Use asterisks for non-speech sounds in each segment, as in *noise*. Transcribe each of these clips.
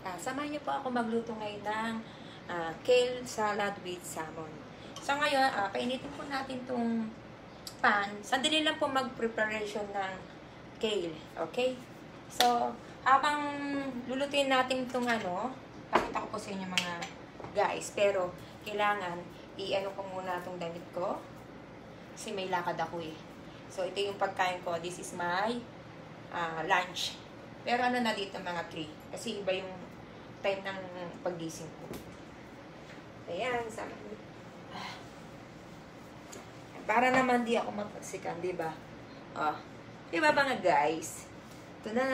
Ah, samahan niyo po ako magluto ngayon ng ah, kale salad with salmon. So ngayon, ah, painitin po natin tong pan. Sandali lang po mag-preparation ng kale. Okay? So, habang lulutuin natin itong ano, pakita ko po sa inyo mga guys. Pero, kailangan i-ano ko muna itong damit ko. Kasi may lakad ako eh. So, ito yung pagkain ko. This is my ah, lunch. Pero ano na dito mga 3. Kasi iba yung time ng paggising ko. Ayan. Sama. *sighs* Para naman di ako magpagsikan, di ba? Oh. Di ba mga guys? Ito na.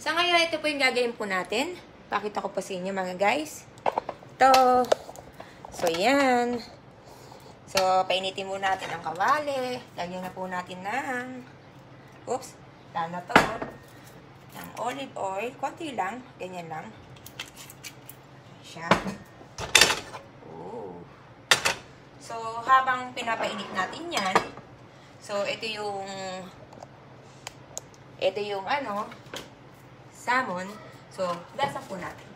Sa ngayon, ito po yung gagawin po natin. Pakita ko pa sa inyo mga guys. Ito. So, yan. So, painitin muna natin ang kawali. Lagyan na po natin ng Oops, na to. Ng olive oil. Konti lang. Ganyan lang. Siya. Ooh. So, habang pinapainit natin yan, so, ito yung, ito yung ano, salmon. So, gasa po natin.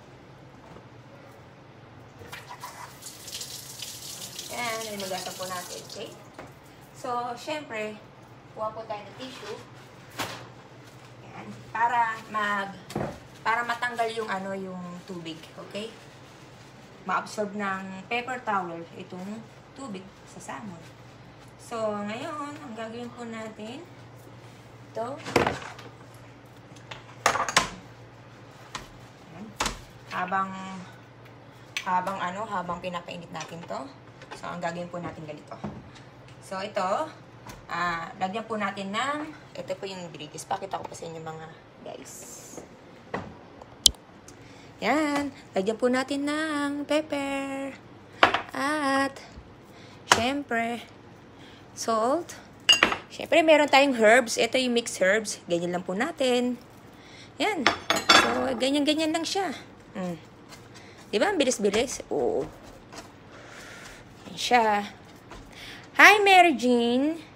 Yan, ay magasa po natin, okay? So, syempre, kuha po tayo ng tissue. Yan, para mag, para matanggal yung ano, yung tubig, okay? Ma-absorb ng paper towel itong tubig sa salmon. So, ngayon, ang gagawin po natin, ito, habang habang ano, habang pinapainit natin to. So, ang gagawin po natin ganito. So, ito, ah, lagyan po natin ng, ito po yung ingredients. Pakita ko pa sa inyo mga guys. Yan, lagyan po natin ng pepper. At, syempre, salt. Syempre, meron tayong herbs. Ito yung mixed herbs. Ganyan lang po natin. Yan. So, ganyan-ganyan lang siya. Mm. Di ba? Ang bilis-bilis. Oo. Yan siya. Hi, Mary Jean.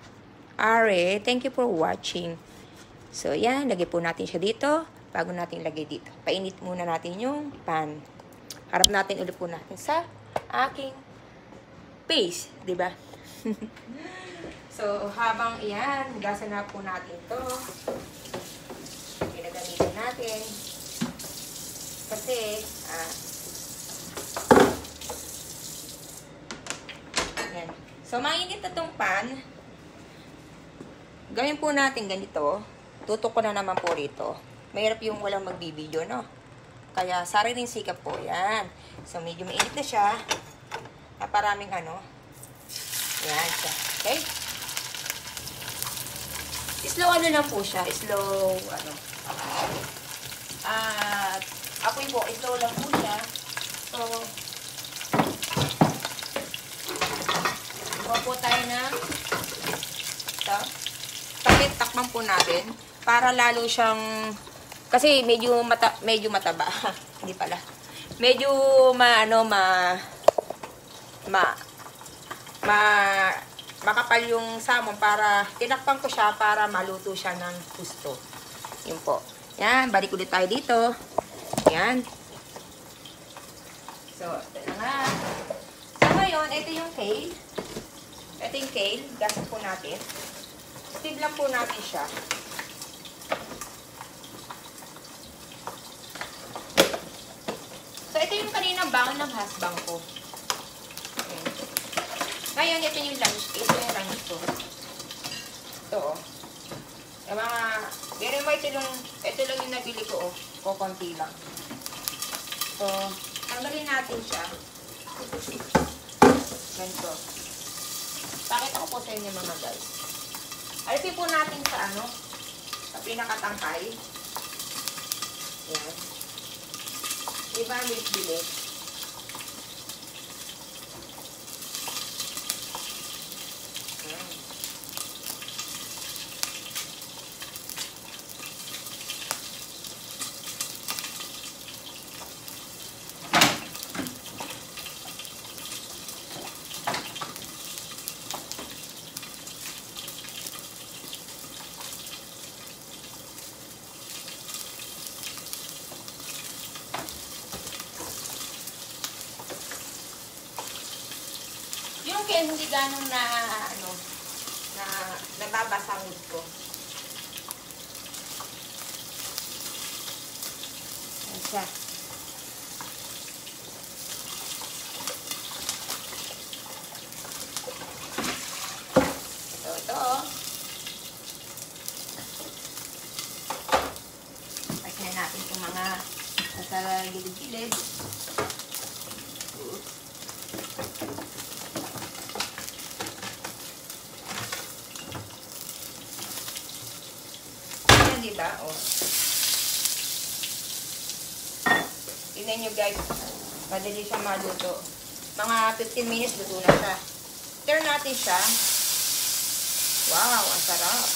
Are, thank you for watching. So, yan. Lagay po natin siya dito. Bago natin lagay dito. Painit muna natin yung pan. Harap natin ulit po natin sa aking face. Di ba? *laughs* so, habang iyan, gasa na po natin to. Ginagamitin natin. Kasi, ah, yan. So, mainit na tong pan. Gawin po natin ganito. Tutok ko na naman po rito. Mahirap yung walang magbibideo, no? Kaya, sariling sikap po. Yan. So, medyo mainit na siya. Naparaming ano. Yan siya. Okay? Slow ano lang po siya. Slow, ano. At, apoy po, slow lang po siya. So, Kuha po tayo ito. Takit takman po natin para lalo siyang kasi medyo mata medyo mataba. *laughs* Hindi pala. Medyo ma ano ma ma ma makapal yung salmon para tinakpan ko siya para maluto siya ng gusto. Yun po. Yan, balik ulit tayo dito. Yan. So, ito na nga. So, ngayon, ito yung kale. Ito yung kale. Gasa po natin. Steam lang po natin siya. So, ito yung kaninang bangon ng husband ko. Okay. Ngayon, ito yung lunch. Ito yung lunch ko. Ito, oh. Yung mga, pero mo ito lang, ito lang yung nabili ko, oh. Kukunti lang. So, tanggalin natin siya. Ganito. Pakita ko po sa inyo mga guys. Alipin po natin sa ano, sa pinakatangkay. Yan. Diba, bilis-bilis? Yan. Kaya hindi ganong na, ano, na nababasa ang ko. Ayan siya. Ito, ito. oh. Pakin na natin itong mga nasa gilid-gilid. Ba? Oh. Tingnan nyo guys. Madali siya maluto. Mga 15 minutes luto na siya. Turn natin siya. Wow, ang sarap.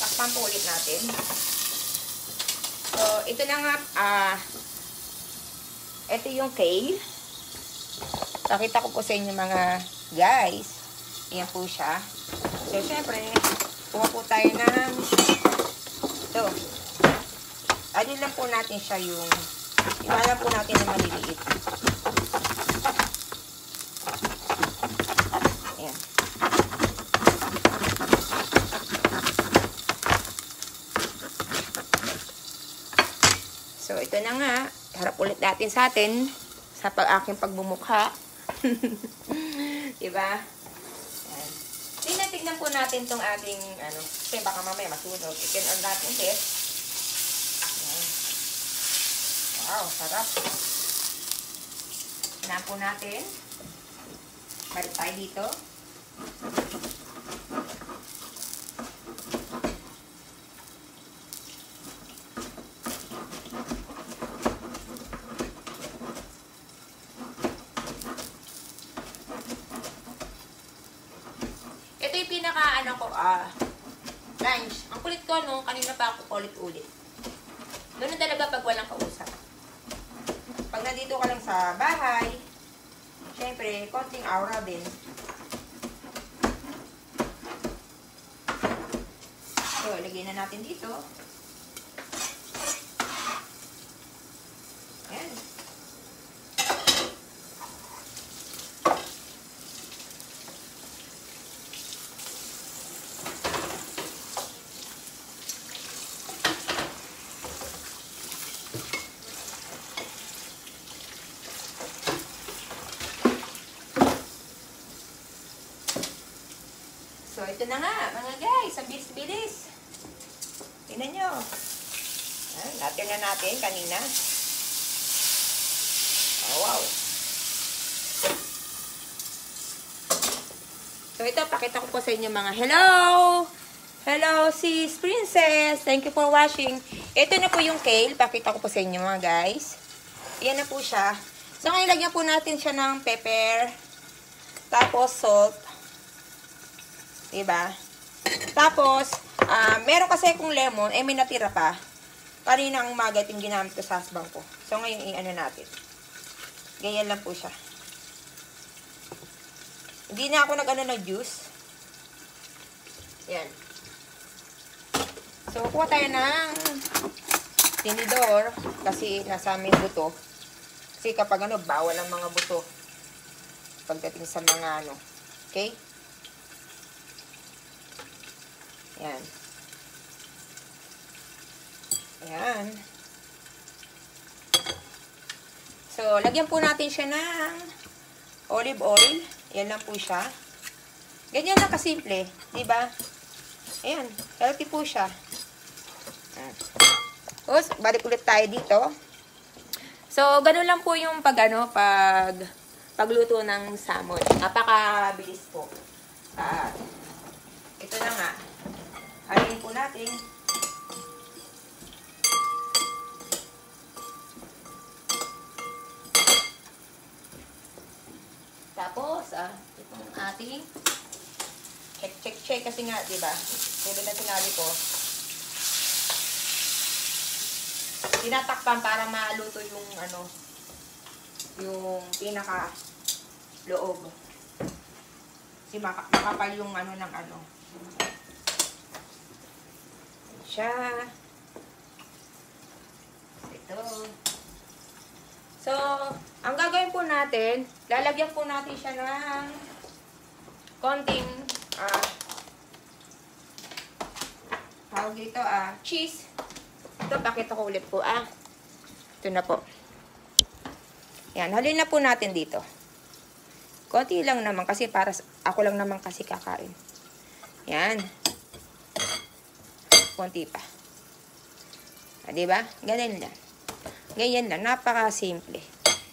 Takpan po ulit natin. So, ito na nga, ah, ito yung kale. Nakita ko po sa inyo mga guys. Ayan po siya. So, syempre, kuha po tayo ng ito. Alin lang po natin siya yung iwanan po natin na maliliit. So, ito na nga. Harap ulit natin sa atin sa pag aking pagbumukha. *laughs* diba? Tingnan, po natin tong ating, ano, kasi baka mamaya masunog. Chicken on natin. Ayan. Wow, sarap. Tignan po natin. Balik tayo dito. Ito yung pinaka, ano ko, ah, lunch. Ang kulit ko, no, kanina pa ako ulit-ulit. Ganun talaga pag walang kausap. Pag nandito ka lang sa bahay, syempre, konting aura din. So, lagyan na natin dito. Ayan. So, ito na nga, mga guys. Ang bilis-bilis. Tingnan nyo. Ayan, natin na natin kanina. Oh, wow. So, ito, pakita ko po sa inyo mga hello! Hello, sis Princess! Thank you for watching. Ito na po yung kale. Pakita ko po sa inyo mga guys. Yan na po siya. So, ngayon lagyan po natin siya ng pepper. Tapos, salt. Diba? Tapos, ah meron kasi kung lemon, eh may natira pa. Kanina ang umaga ito yung ginamit ko sa husband ko. So, ngayon, i-ano natin. Ganyan lang po siya. Hindi na ako nag-ano ng juice. Yan. So, kuha tayo ng tinidor kasi nasa amin buto. Kasi kapag ano, bawal ang mga buto. Pagdating sa mga ano. Okay? Yan. Ayan. So, lagyan po natin siya ng olive oil. Yan lang po siya. Ganyan lang kasimple. Diba? Ayan. Healthy po siya. Ayan. Tapos, balik ulit tayo dito. So, ganun lang po yung pag, ano, pag, pagluto ng salmon. Napakabilis po. Ah, ito na nga. Halin po natin. Tapos, ah, itong ating check, check, check. Kasi nga, di ba? Tulad na sinabi ko, tinatakpan para maluto yung ano, yung pinaka loob. Kasi maka- makapal yung ano ng ano. Siya. Ito. So, ang gagawin po natin, lalagyan po natin siya ng konting ah tawag dito ah cheese. Ito, pakita ko ulit po ah. Ito na po. Yan, halin na po natin dito. Konti lang naman kasi para ako lang naman kasi kakain. Yan. Konti pa. Ah, di ba? Ganyan lang. Ganyan lang. Napaka-simple.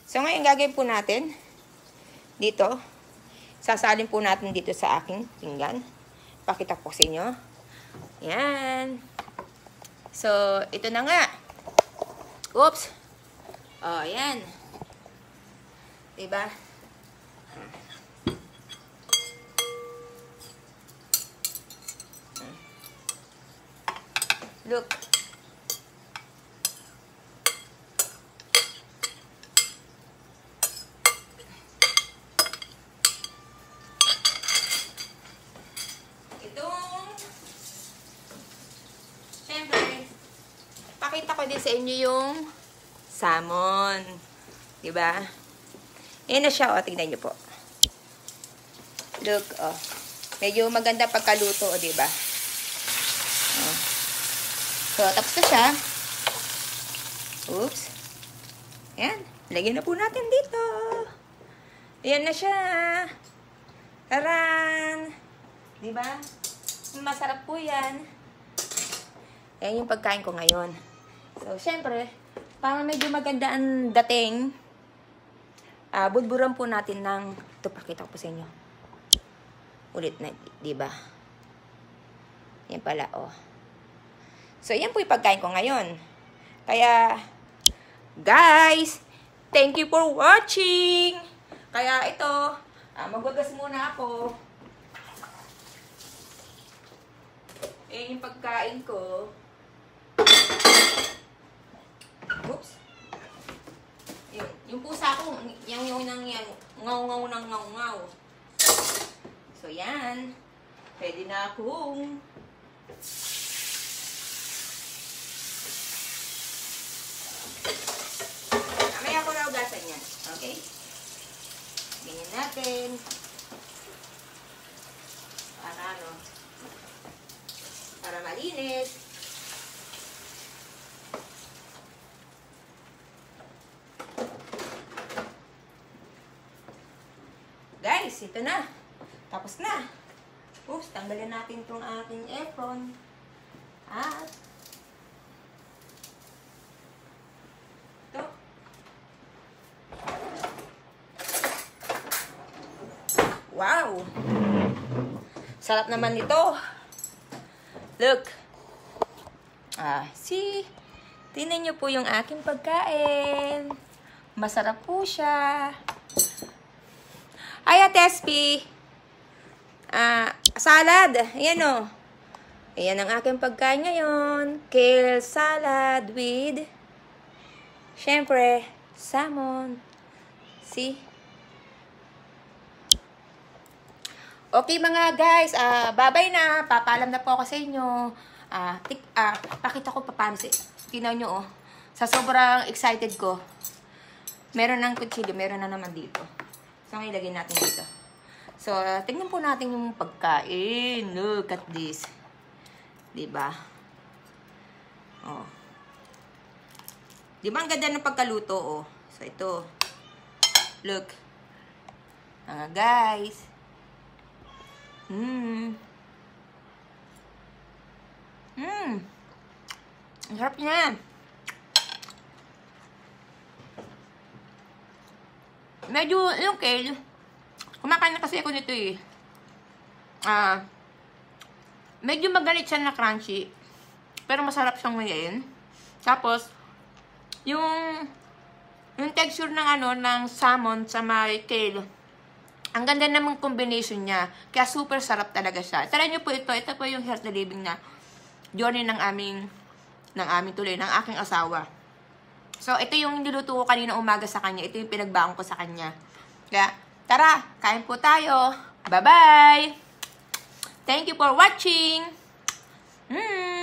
So, ngayon gagawin po natin dito. Sasalin po natin dito sa aking pinggan. Pakita ko sa inyo. Yan. So, ito na nga. Oops. Oh, yan. Diba? Look. Itong Siyempre, pakita ko din sa inyo yung salmon. Diba? Yan na siya, o. Tignan nyo po. Look, oh. Medyo maganda pagkaluto, o, diba? So, tapos na siya. Oops. Yan. Lagyan na po natin dito. Ayan na siya. Taran! Diba? Masarap po yan. Yan yung pagkain ko ngayon. So, syempre, para medyo maganda ang dating, uh, budburan po natin ng, ito pakita ko po sa inyo. Ulit na, di ba? Yan pala, oh. So, yan po yung pagkain ko ngayon. Kaya, guys, thank you for watching! Kaya ito, uh, magwagas muna ako. Yan yung pagkain ko. Oops. Yun. Yung pusa ko, yung yung nang yan, ngaw-ngaw ng ngaw-ngaw. So, yan. Pwede na akong Mamaya ko na ugasan yan. Okay? Ganyan natin. Para ano? Para malinis. Guys, ito na. Tapos na. Oops, tanggalin natin itong ating apron. At, Wow! Sarap naman ito. Look. Ah, see? Tingnan nyo po yung aking pagkain. Masarap po siya. Ay, Tespi. Ah, salad. Ayan o. Ayan ang aking pagkain ngayon. Kale salad with, syempre, salmon. See? Okay mga guys, ah, bye-bye na. Papalam na po ako sa inyo. Ah, tik, ah, pakita ko pa paano tinaw nyo oh. Sa sobrang excited ko, meron ng kutsilyo, meron na naman dito. So, ilagay natin dito. So, uh, tingnan po natin yung pagkain. Look at this. Diba? Oh. Diba ang ganda ng pagkaluto, oh. So, ito. Look. Mga guys. Mmm. Mmm. Ang sarap niya. Medyo, yung kale, kumakain na kasi ako nito eh. Ah, medyo magalit siya na crunchy. Pero masarap siyang ngayon. Tapos, yung, yung texture ng ano, ng salmon sa may kale, ang ganda namang combination niya. Kaya super sarap talaga siya. Try niyo po ito. Ito po yung healthy living na journey ng aming, ng aming tuloy, ng aking asawa. So, ito yung niluto ko kanina umaga sa kanya. Ito yung pinagbaon ko sa kanya. Kaya, tara, kain po tayo. Bye-bye! Thank you for watching! Mm.